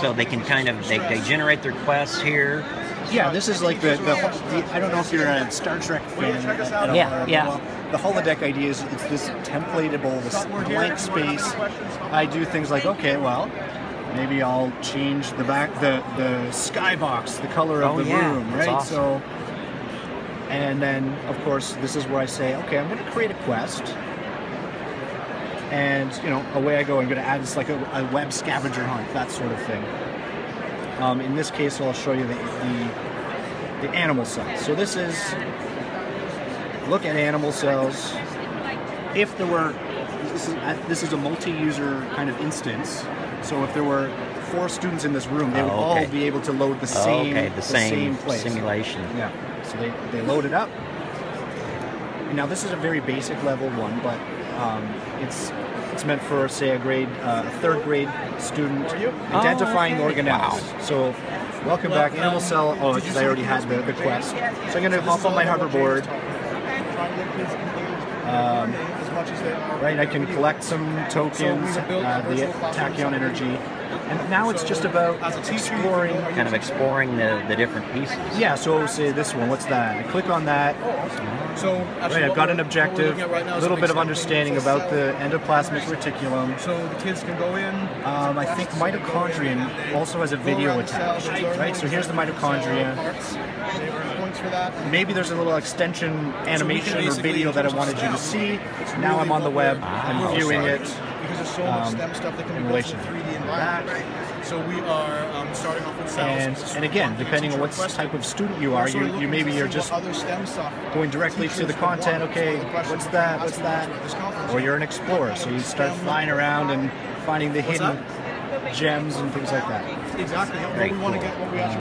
So they can kind of they, they generate their quests here. Yeah, this is like the, the, the I don't know if you're a Star Trek fan. at Yeah, yeah. well, uh, the holodeck idea is it's this templatable, this blank space. I do things like, okay, well, maybe I'll change the back, the the skybox, the color of Oh, the yeah, room, right? awesome. So, and then of course this is where I say, okay, I'm going to create a quest. And you know, away I go. I'm going to add this like a, a web scavenger hunt, that sort of thing. Um, in this case, I'll show you the, the, the animal cells. So this is, look at animal cells. If there were, this is, uh, this is a multi-user kind of instance. So if there were four students in this room, they would Oh, okay. all be able to load the Oh, same, okay, the same place. simulation. Yeah. So they, they load it up. Now this is a very basic level one, but um, it's it's meant for say a grade uh, third grade student identifying Oh, okay. organelles. So welcome back, animal cell. Oh, because I already had the, the quest. So I'm gonna hop on my hoverboard. Um, right, I can collect some tokens, uh, the tachyon energy, and now it's just about exploring Kind of exploring the, the different pieces. yeah, so say this one, what's that? I click on that. So Right, I've got an objective, a little bit of understanding about the endoplasmic reticulum. So the kids can go in. Um, I think mitochondrion also has a video attached, right? So here's the mitochondria. Points for that. Maybe there's a little extension animation or video that I wanted you to see. Now I'm on the web, I'm viewing it. So much um, STEM stuff that can in be built in relation 3D to environment. So we are um, starting off with. And, and again, depending on what type of student you are, you, you maybe you're just other STEM stuff going directly to the content. Okay, what's that? What's that? at this conference Or you're an explorer, so you start flying around and finding the hidden gems and things like that. Exactly. What Very we want to cool.